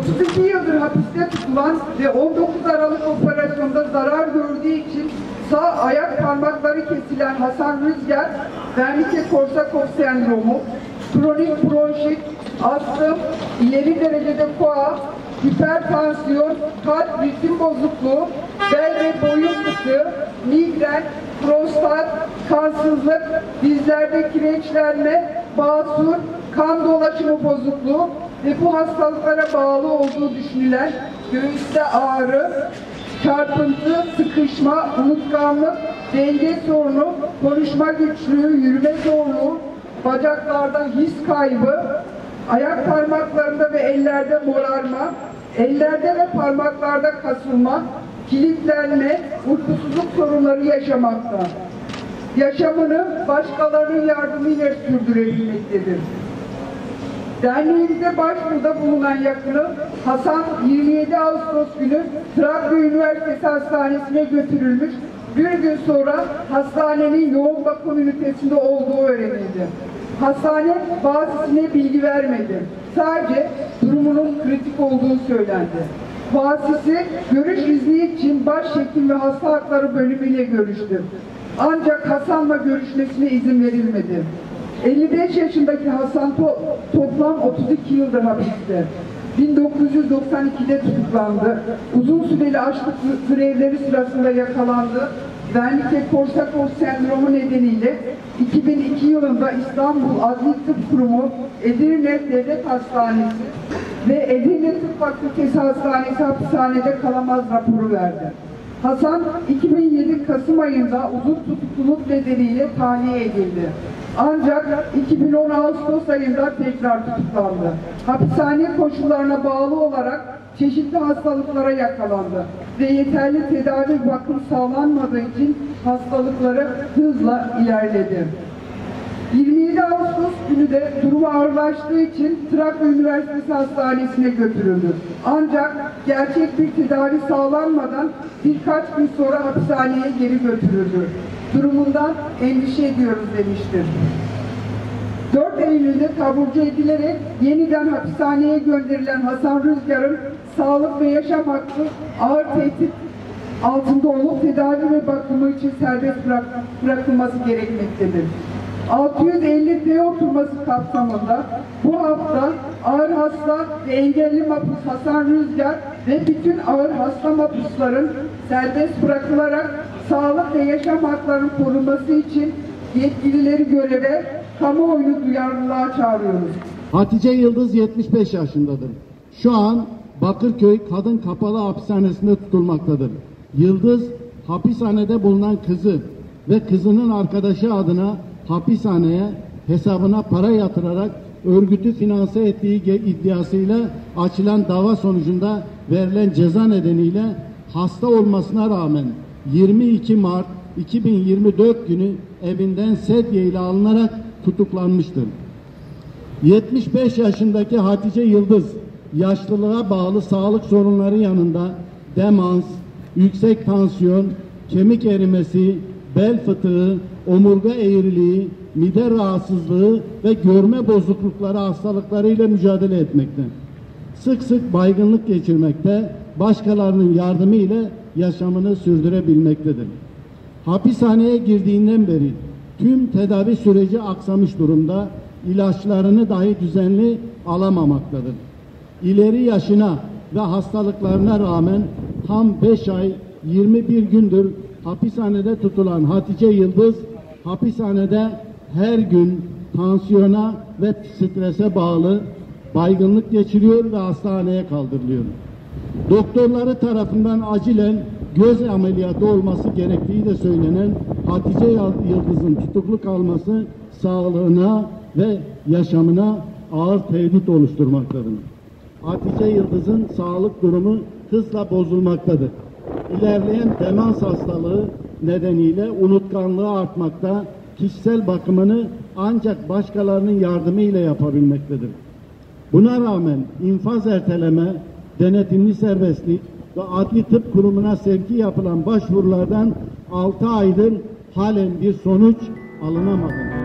32 yıldır hapiste tutulan ve 19 Aralık operasyonda zarar gördüğü için sağ ayak parmakları kesilen Hasan Rüzgar, Wernicke-Korsakov sendromu, kronik bronşit, astım, ileri derecede koa, hipertansiyon, kalp ritim bozukluğu, bel ve boyun fıtığı, migren, prostat, kansızlık, dizlerde kireçlenme, basur, kan dolaşımı bozukluğu ve bu hastalıklara bağlı olduğu düşünülen göğüste ağrı, çarpıntı, sıkışma, unutkanlık, denge sorunu, konuşma güçlüğü, yürüme zorluğu, bacaklarda his kaybı, ayak parmaklarında ve ellerde morarma, ellerde ve parmaklarda kasılma, kilitlenme, uykusuzluk sorunları yaşamakta. Yaşamını başkalarının yardımıyla sürdürebilmektedir. Derneğimize başvuruda bulunan yakını Hasan 27 Ağustos günü Trakya Üniversitesi Hastanesi'ne götürülmüş. Bir gün sonra hastanenin yoğun bakım ünitesinde olduğu öğrenildi. Hastane bazısına bilgi vermedi. Sadece durumunun kritik olduğu söylendi. Vasisi görüş izni için başhekim ve hasta hakları bölümüyle görüştü. Ancak Hasan'la görüşmesine izin verilmedi. 55 yaşındaki Hasan to toplam 32 yıldır hapiste. 1992'de tutuklandı. Uzun süreli açlık grevleri sırasında yakalandı. Wernicke-Korsakov sendromu nedeniyle 2002 yılında İstanbul Adli Tıp Kurumu Edirne Devlet Hastanesi ve Edirne Tıp Fakültesi Hastanesi hapishanede kalamaz raporu verdi. Hasan 2007 Kasım ayında uzun tutukluluk nedeniyle tahliye edildi. Ancak 2010 Ağustos ayında tekrar tutuklandı. Hapishane koşullarına bağlı olarak çeşitli hastalıklara yakalandı ve yeterli tedavi bakım sağlanmadığı için hastalıkları hızla ilerledi. 27 Ağustos günü de durumu ağırlaştığı için Trakya Üniversitesi Hastanesi'ne götürüldü. Ancak gerçek bir tedavi sağlanmadan birkaç gün sonra hapishaneye geri götürüldü. Durumundan endişe ediyoruz demiştir. 4 Eylül'de taburcu edilerek yeniden hapishaneye gönderilen Hasan Rüzgar'ın sağlık ve yaşam hakkı ağır tehdit altında olup tedavi ve bakımı için serbest bırak, bırakılması gerekmektedir. 650 D oturması kapsamında bu hafta ağır hasta ve engelli mapus Hasan Rüzgar ve bütün ağır hasta mapusların serbest bırakılarak sağlık ve yaşam haklarının korunması için yetkilileri göreve, kamuoyunu duyarlılığa çağırıyoruz. Hatice Yıldız 75 yaşındadır. Şu an Bakırköy Kadın Kapalı Hapishanesi'nde tutulmaktadır. Yıldız hapishanede bulunan kızı ve kızının arkadaşı adına hapishaneye hesabına para yatırarak örgütü finanse ettiği iddiasıyla açılan dava sonucunda verilen ceza nedeniyle hasta olmasına rağmen 22 Mart 2024 günü evinden sedye ile alınarak tutuklanmıştır. 75 yaşındaki Hatice Yıldız yaşlılığa bağlı sağlık sorunları yanında demans, yüksek tansiyon, kemik erimesi, bel fıtığı, omurga eğriliği, mide rahatsızlığı ve görme bozuklukları hastalıklarıyla mücadele etmekte. Sık sık baygınlık geçirmekte, başkalarının yardımı ile yaşamını sürdürebilmektedir. Hapishaneye girdiğinden beri tüm tedavi süreci aksamış durumda, ilaçlarını dahi düzenli alamamaktadır. İleri yaşına ve hastalıklarına rağmen tam 5 ay 21 gündür hapishanede tutulan Hatice Yıldız hapishanede her gün tansiyona ve strese bağlı baygınlık geçiriyor ve hastaneye kaldırılıyor. Doktorları tarafından acilen göz ameliyatı olması gerektiği de söylenen Hatice Yıldız'ın tutuklu kalması sağlığına ve yaşamına ağır tehdit oluşturmaktadır. Hatice Yıldız'ın sağlık durumu hızla bozulmaktadır. İlerleyen demans hastalığı nedeniyle unutkanlığı artmakta, kişisel bakımını ancak başkalarının yardımıyla yapabilmektedir. Buna rağmen infaz erteleme, denetimli serbestlik ve adli tıp kurumuna sevki yapılan başvurulardan 6 aydır halen bir sonuç alınamadı.